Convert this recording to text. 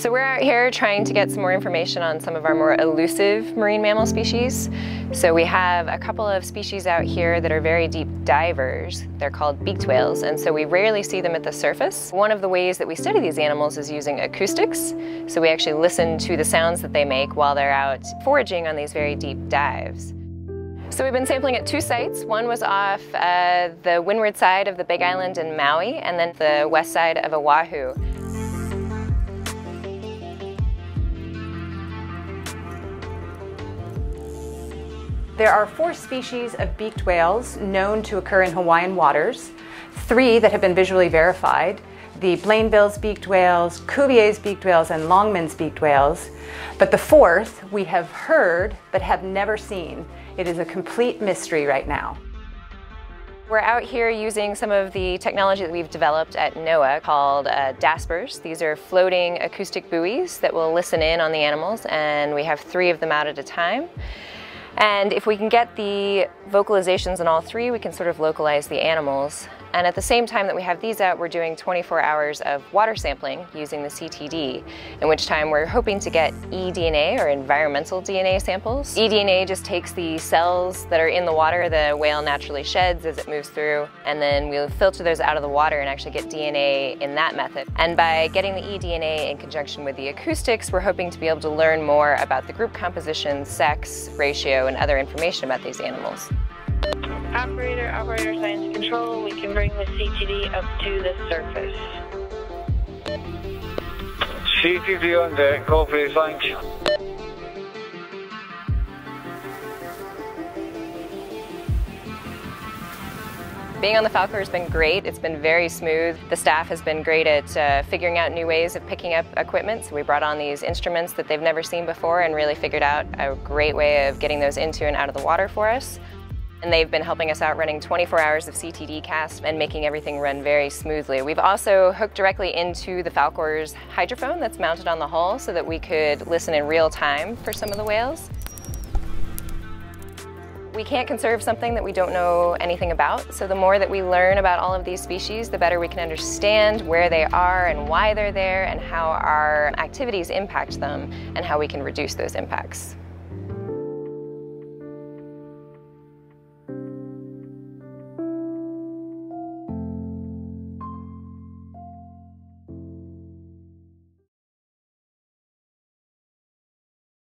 So we're out here trying to get some more information on some of our more elusive marine mammal species. So we have a couple of species out here that are very deep divers. They're called beaked whales, and so we rarely see them at the surface. One of the ways that we study these animals is using acoustics. So we actually listen to the sounds that they make while they're out foraging on these very deep dives. So we've been sampling at two sites. One was off uh, the windward side of the Big Island in Maui, and then the west side of Oahu. There are four species of beaked whales known to occur in Hawaiian waters, three that have been visually verified, the Blainville's beaked whales, Cuvier's beaked whales, and Longman's beaked whales. But the fourth we have heard but have never seen. It is a complete mystery right now. We're out here using some of the technology that we've developed at NOAA called uh, DASBRs. These are floating acoustic buoys that will listen in on the animals and we have three of them out at a time. And if we can get the vocalizations in all three, we can sort of localize the animals. And at the same time that we have these out, we're doing 24 hours of water sampling using the CTD, in which time we're hoping to get eDNA or environmental DNA samples. eDNA just takes the cells that are in the water the whale naturally sheds as it moves through, and then we'll filter those out of the water and actually get DNA in that method. And by getting the eDNA in conjunction with the acoustics, we're hoping to be able to learn more about the group composition, sex, ratio, and other information about these animals. Operator, operator science control, we can bring the CTD up to the surface. CTD on deck, call please, thanks. Being on the Falkor has been great. It's been very smooth. The staff has been great at uh, figuring out new ways of picking up equipment. So we brought on these instruments that they've never seen before and really figured out a great way of getting those into and out of the water for us. And they've been helping us out running 24 hours of CTD cast and making everything run very smoothly. We've also hooked directly into the Falkor's hydrophone that's mounted on the hull so that we could listen in real time for some of the whales. We can't conserve something that we don't know anything about, so the more that we learn about all of these species, the better we can understand where they are and why they're there and how our activities impact them and how we can reduce those impacts.